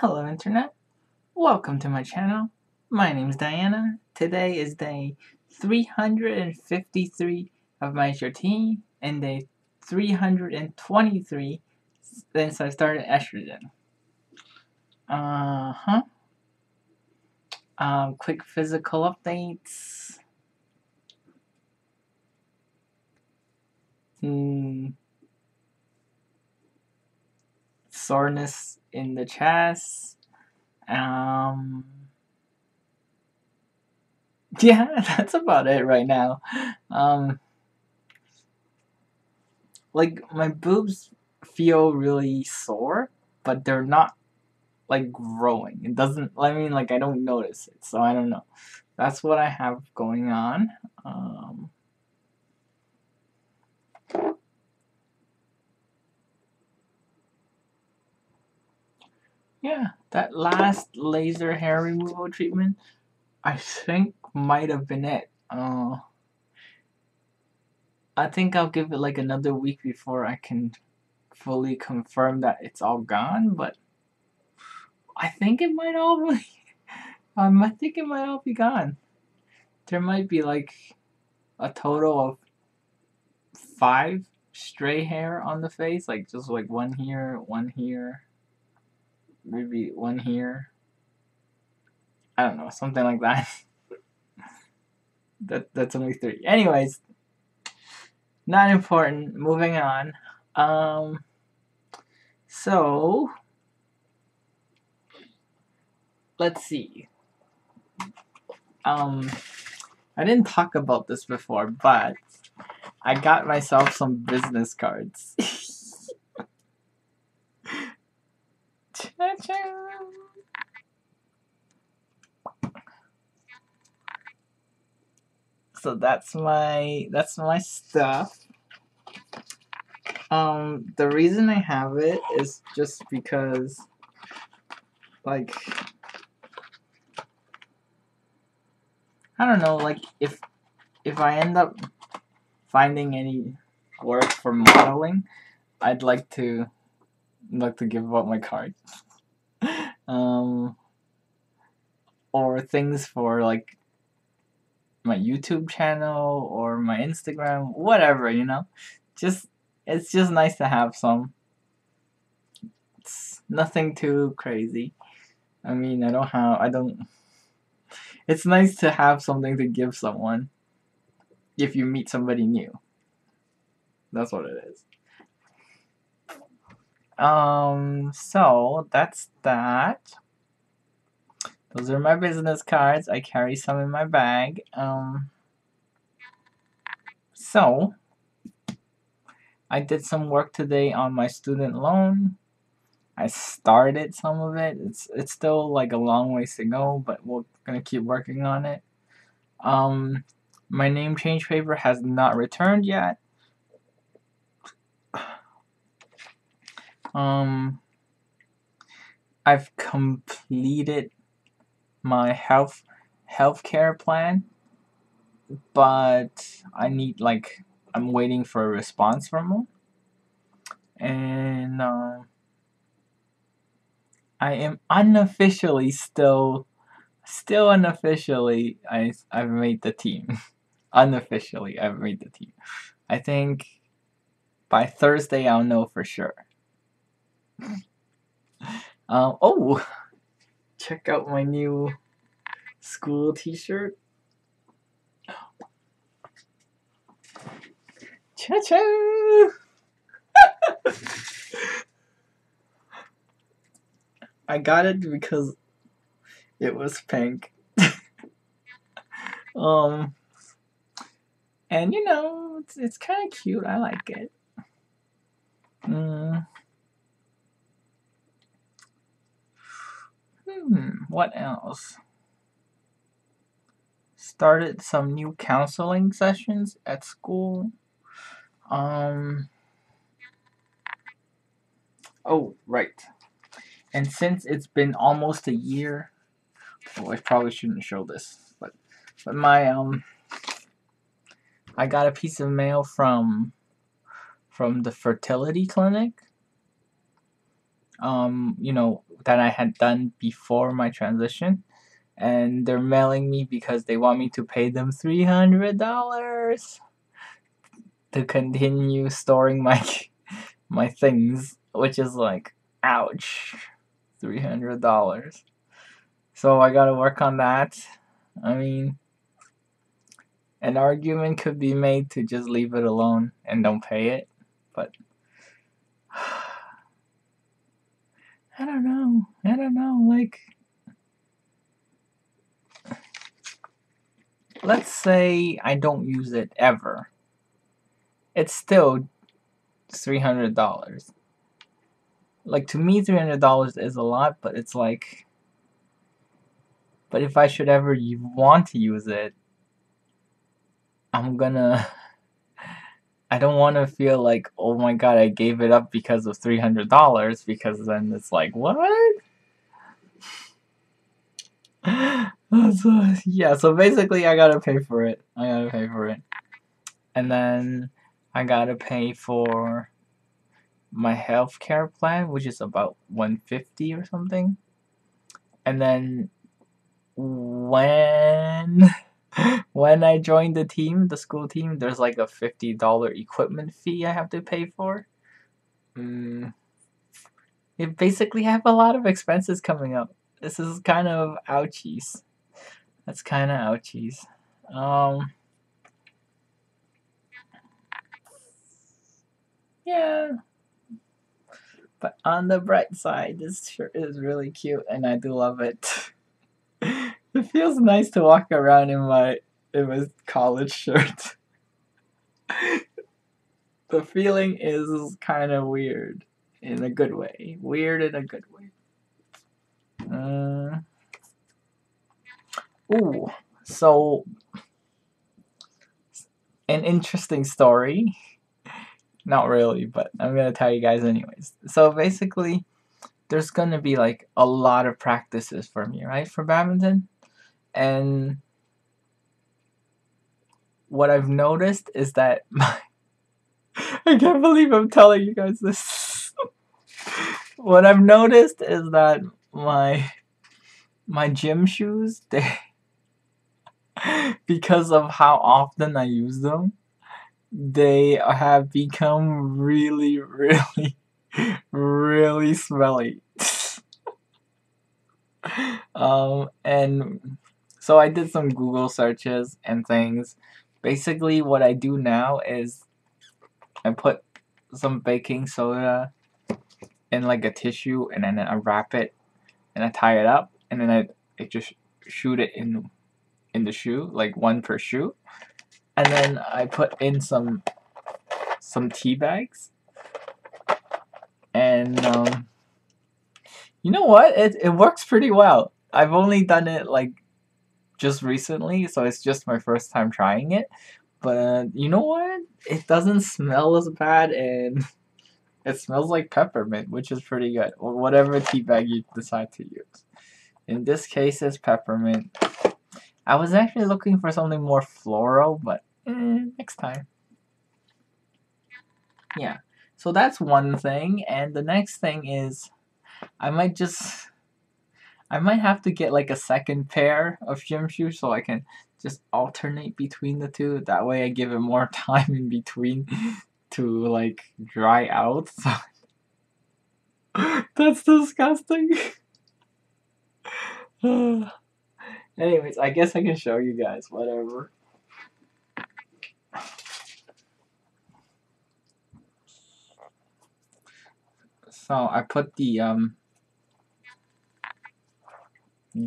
Hello Internet, welcome to my channel. My name is Diana. Today is day 353 of my HRT and day 323 since I started estrogen. Uh-huh. Um, quick physical updates. Soreness in the chest. Um. Yeah, that's about it right now. Um. Like my boobs feel really sore, but they're not like growing. It doesn't. I mean, like I don't notice it, so I don't know. That's what I have going on. Um, yeah, that last laser hair removal treatment, I think might have been it. Uh, I think I'll give it like another week before I can fully confirm that it's all gone, but I think it might all be. Um, I think it might all be gone. There might be like a total of five stray hair on the face, like just like one here, one here, maybe one here. I don't know, something like that. that that's only three. Anyways, not important. Moving on. Um. So let's see. Um, I didn't talk about this before, but I got myself some business cards. Cha-cha. So that's my that's my stuff. Um, the reason I have it is just because, like, I don't know, like if if I end up finding any work for modeling, I'd like to like to give up my card. Um or things for like my YouTube channel or my Instagram, whatever, you know. Just it's just nice to have some. It's nothing too crazy. I mean, I don't have I don't it's nice to have something to give someone if you meet somebody new. That's what it is. Um, so that's that. Those are my business cards. I carry some in my bag. Um, so I did some work today on my student loan. I started some of it. It's it's still like a long ways to go, but we're gonna keep working on it. Um, my name change paper has not returned yet. Um, I've completed my health healthcare plan, but I need like I'm waiting for a response from them. And uh, I am unofficially still, still unofficially, I, I've made the team. unofficially, I've made the team. I think by Thursday I'll know for sure. Um, oh, check out my new school t-shirt. Cha-cha! I got it because it was pink. um, and you know, it's, it's kind of cute. I like it. Mm. Hmm, what else? Started some new counseling sessions at school. Um. Oh, right. And since it's been almost a year, oh, I probably shouldn't show this, but but my um, I got a piece of mail from from the fertility clinic. um, you know, that I had done before my transition. And they're mailing me because they want me to pay them $300 to continue storing my my things, which is like ouch. $300. So I got to work on that. I mean, an argument could be made to just leave it alone and don't pay it, but I don't know. I don't know. Like, let's say I don't use it ever. It's still $300. Like, to me, $300 is a lot, but it's like, but if I should ever want to use it, I'm gonna. I don't want to feel like, oh my god, I gave it up because of $300 because then it's like, what? so, yeah, so basically I gotta pay for it. I gotta pay for it. And then I gotta pay for my health care plan, which is about 150 or something. And then when when I joined the team, the school team, there's like a $50 equipment fee I have to pay for. Mm, it basically have a lot of expenses coming up. This is kind of ouchies. That's kind of ouchies. Um, yeah. But on the bright side, this shirt is really cute and I do love it. it feels nice to walk around in my in my college shirt. the feeling is kind of weird in a good way. Weird in a good way. Uh, ooh, so an interesting story. Not really, but I'm gonna tell you guys anyways. So basically, there's gonna be like a lot of practices for me, right, for badminton, and what I've noticed is that my I can't believe I'm telling you guys this. what I've noticed is that my my gym shoes they because of how often I use them they have become really really really smelly um and so I did some Google searches and things. Basically what I do now is I put some baking soda in like a tissue and then I wrap it and I tie it up and then I, I just shoot it in in the shoe like one per shoe and then I put in some some tea bags. And um, you know what? It, it works pretty well. I've only done it like just recently so it's just my first time trying it but you know what it doesn't smell as bad and it smells like peppermint, which is pretty good. Or whatever tea bag you decide to use. In this case, it's peppermint. I was actually looking for something more floral, but eh, next time. Yeah, so that's one thing. And the next thing is I might just... I might have to get like a second pair of gym shoes so I can just alternate between the two. That way I give it more time in between to like dry out. So That's disgusting. Anyways, I guess I can show you guys, whatever. So I put the um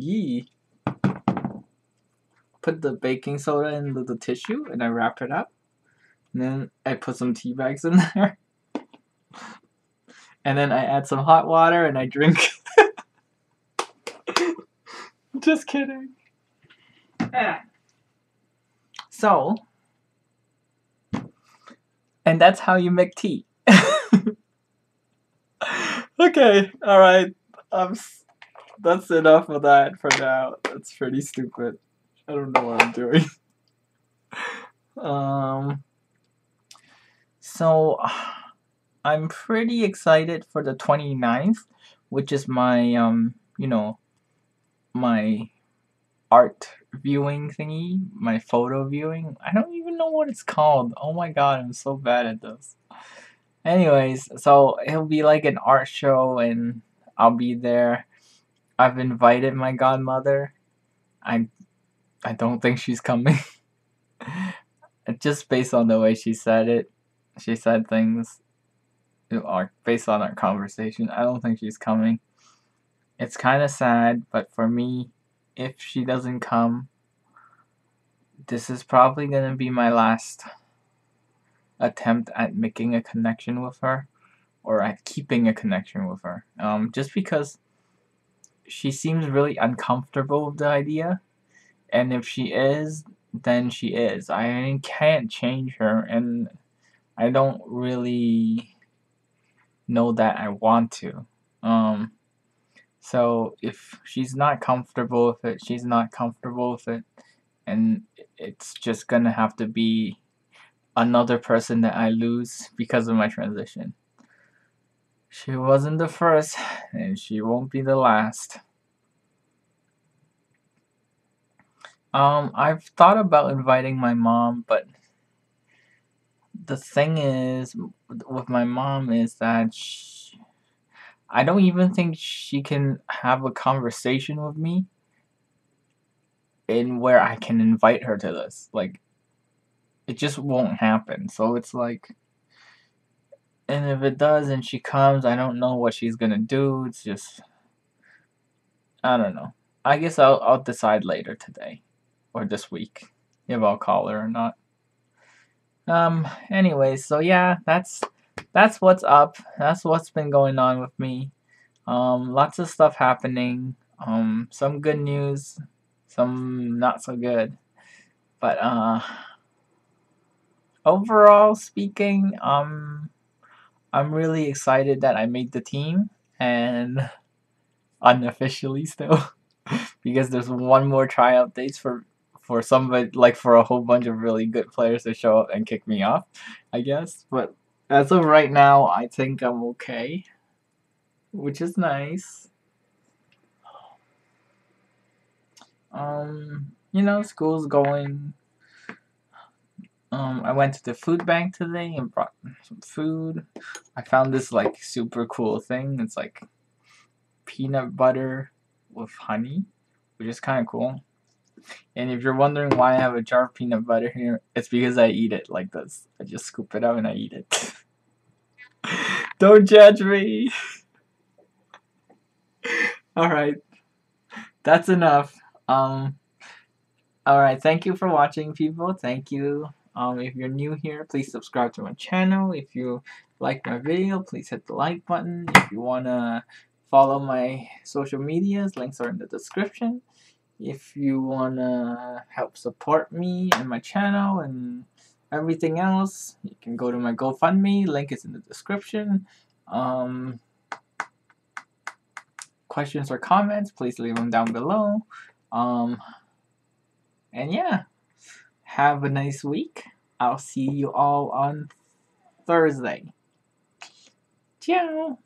yee put the baking soda in the, the tissue and I wrap it up. And then I put some tea bags in there. and then I add some hot water and I drink. Just kidding. Yeah. So, and that's how you make tea. okay, alright. Um, that's enough of that for now. That's pretty stupid. I don't know what I'm doing. um. So, I'm pretty excited for the 29th, which is my um, you know, my art viewing thingy, my photo viewing. I don't even know what it's called. Oh my god, I'm so bad at this. Anyways, so it'll be like an art show and I'll be there. I've invited my godmother. I I don't think she's coming. Just based on the way she said it. She said things are based on our conversation. I don't think she's coming. It's kind of sad, but for me, if she doesn't come, this is probably going to be my last attempt at making a connection with her or at keeping a connection with her. Um, just because she seems really uncomfortable with the idea, and if she is, then she is. I can't change her, and I don't really know that I want to. Um, so if she's not comfortable with it, she's not comfortable with it, and it's just gonna have to be another person that I lose because of my transition. She wasn't the first, and she won't be the last. Um, I've thought about inviting my mom, but the thing is with my mom is that she, I don't even think she can have a conversation with me in where I can invite her to this. Like, it just won't happen. So it's like, and if it does and she comes, I don't know what she's gonna do. It's just, I don't know. I guess I'll, I'll decide later today or this week if I'll call her or not. Um, anyways, so yeah, that's that's what's up. That's what's been going on with me. Um, lots of stuff happening. Um, some good news, some not so good. But uh overall speaking, um I'm really excited that I made the team and unofficially still because there's one more tryout dates for for somebody like for a whole bunch of really good players to show up and kick me off, I guess. But as of right now, I think I'm okay, which is nice. Um, you know, school's going. Um, I went to the food bank today and brought some food. I found this like super cool thing. It's like peanut butter with honey, which is kind of cool. And if you're wondering why I have a jar of peanut butter here, it's because I eat it like this. I just scoop it out and I eat it. Don't judge me. Alright. That's enough. Um Alright, thank you for watching people. Thank you. Um if you're new here, please subscribe to my channel. If you like my video, please hit the like button. If you wanna follow my social medias, links are in the description if you want to help support me and my channel and everything else, you can go to my GoFundMe. Link is in the description. Um, questions or comments, please leave them down below. Um, and yeah, have a nice week. I'll see you all on Thursday. Ciao.